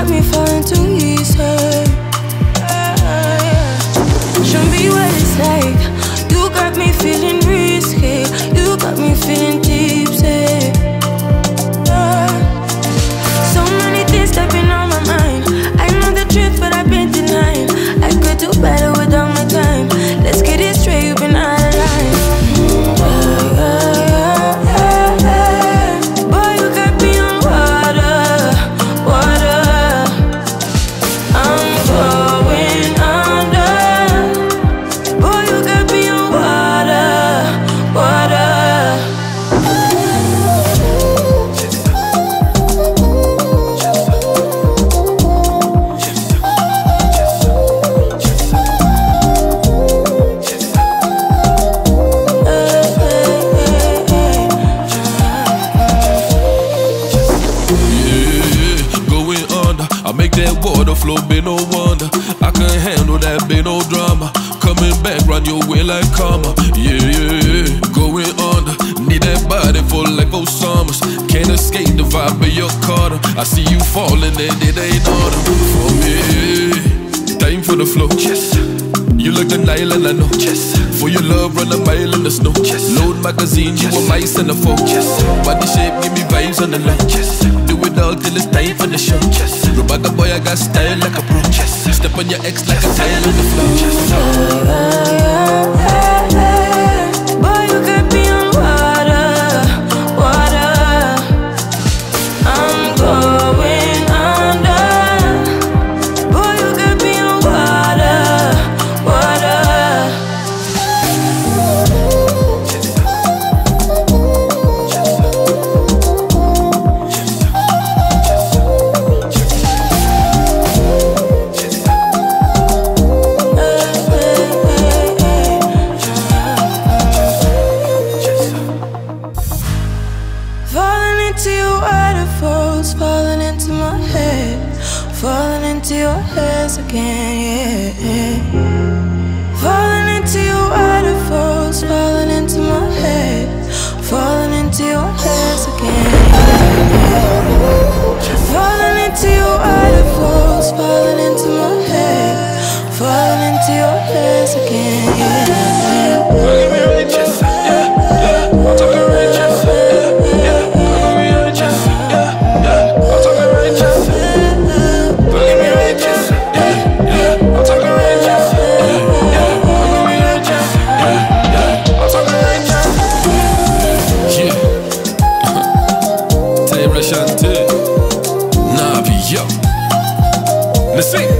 got me falling too easy. Show me what it's like. You got me feeling. Flow, be no wonder. I can handle that, be no drama. Coming back, run your way like karma. Yeah, yeah, yeah. Going under. Need that body for like summers Can't escape the vibe of your Carter. I see you falling and it ain't order for me. Time for the flow. Yes. You look the Nile and I know. Yes. For your love, run a mile in the snow. Yes. Load magazine, you a mice and a foe. Yes. Body shape, give me vibes on the low. Yes. Do it all till it's time for the show. Yes. Boy, I got style like a pro. Step on your ex like a tile on the floor. Into your waterfalls, falling into my head, falling into your hands again. Yeah. Falling into your waterfalls, falling into my head, falling into your hands again. Yeah. Falling into your waterfalls, falling into my head, falling into your hands again. Yeah. Navio. Let's see.